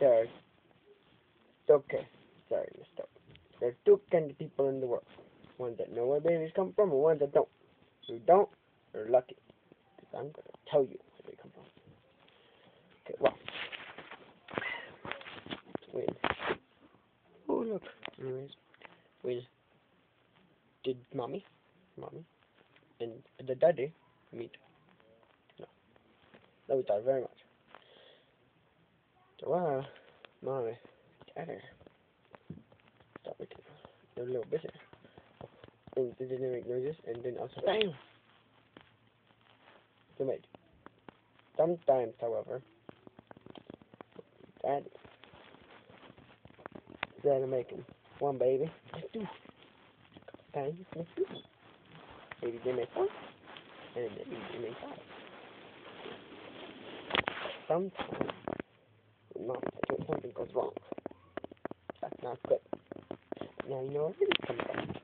there are okay, sorry, up. There are two kinds of people in the world. Ones that know where babies come from and ones that don't. Who don't are lucky. Because I'm to tell you where they come from. Okay, well. When, oh look, anyways, when did mommy, mommy, and the daddy meet? No. Love each other very much. Uh, mommy, daddy, stop making, they're a little busy. And they make noises, and then also, bam! They made. Sometimes, however, daddy, instead of making one baby, make two. Times, make two. Maybe they make one, and maybe they make five. Sometimes, mom something goes wrong. That's not good. Now you know where it comes from.